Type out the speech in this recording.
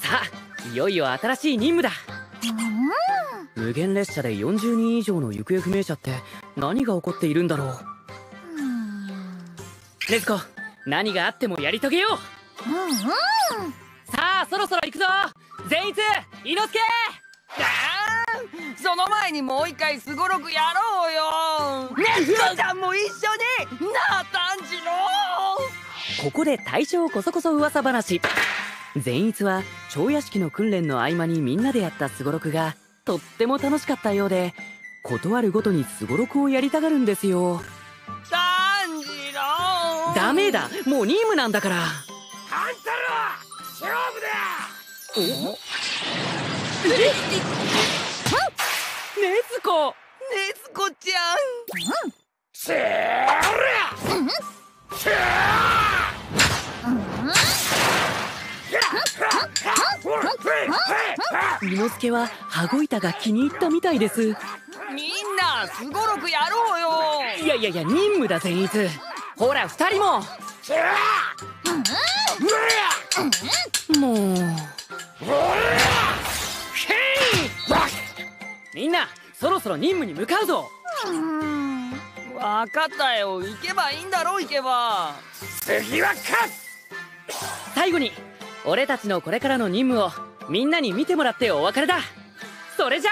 さあいよいよ新しい任務だ。無限列車で40人以上の行方不明者って何が起こっているんだろう。禰豆子何があってもやり遂げよう。うんうんさあそろそろ行くぞ。善逸伊之助。その前にもう一回すごろくやろうよ。ねっこちゃんも一緒に。なあ炭治郎。ここで大正こそこそ噂話善逸は蝶屋敷の訓練の合間にみんなでやったすごろくがとっても楽しかったようで断るごとにすごろくをやりたがるんですよ。炭治郎！ダメだ！もう任務なんだから！炭太郎！勝負だ！お禰豆子！ねつこちゃん！せー伊之助は羽子板が気に入ったみたいですみんなすごろくやろうよいやいやいや任務だ善逸ほら二人ももうみんなそろそろ任務に向かうぞうんわかったよ行けばいいんだろ行けば次は勝つ最後に俺たちのこれからの任務をみんなに見てもらってお別れだ。それじゃ